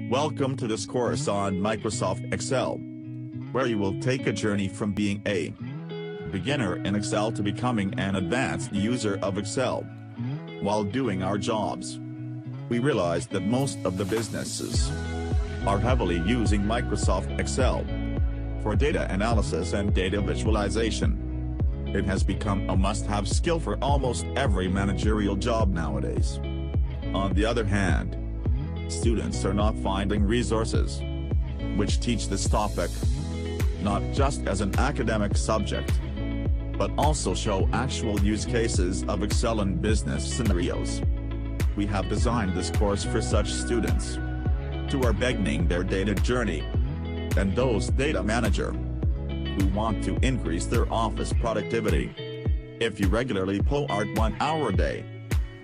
Welcome to this course on Microsoft Excel, where you will take a journey from being a beginner in Excel to becoming an advanced user of Excel. While doing our jobs, we realized that most of the businesses are heavily using Microsoft Excel for data analysis and data visualization. It has become a must-have skill for almost every managerial job nowadays. On the other hand, students are not finding resources which teach this topic, not just as an academic subject, but also show actual use cases of Excel in business scenarios. We have designed this course for such students who are beginning their data journey, and those data manager who want to increase their office productivity. If you regularly pull art one hour a day,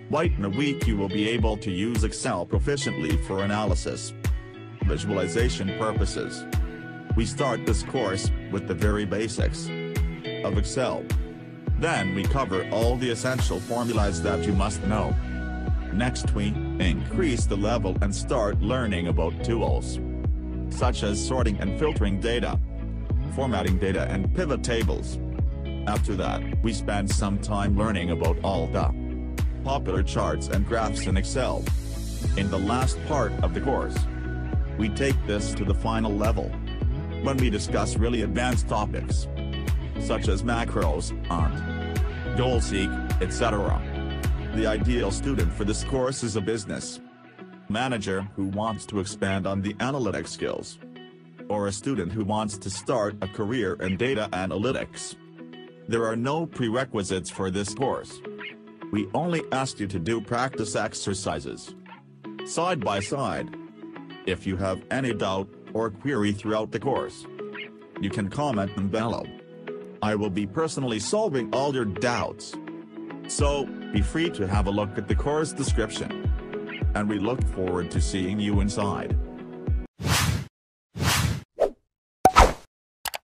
White in a week you will be able to use Excel proficiently for analysis. Visualization purposes. We start this course with the very basics of Excel. Then we cover all the essential formulas that you must know. Next we increase the level and start learning about tools such as sorting and filtering data, formatting data and pivot tables. After that, we spend some time learning about all the popular charts and graphs in Excel. In the last part of the course, we take this to the final level. When we discuss really advanced topics, such as macros, ART, goal-seek, etc. The ideal student for this course is a business manager who wants to expand on the analytic skills, or a student who wants to start a career in data analytics. There are no prerequisites for this course. We only ask you to do practice exercises. Side by side. If you have any doubt or query throughout the course, you can comment them below. I will be personally solving all your doubts. So, be free to have a look at the course description. And we look forward to seeing you inside.